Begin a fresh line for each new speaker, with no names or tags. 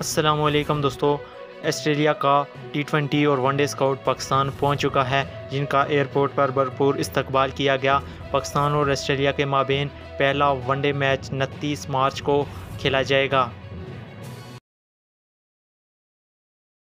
असलम दोस्तों, ऑस्ट्रेलिया का T twenty और वनडे स्काउट पाकिस्तान पहुँच चुका है, जिनका एयरपोर्ट पर भरपूर इस्तकबाल किया गया। पाकिस्तान और ऑस्ट्रेलिया के माबेन पहला वनडे मैच उनतीस मार्च को खेला जाएगा।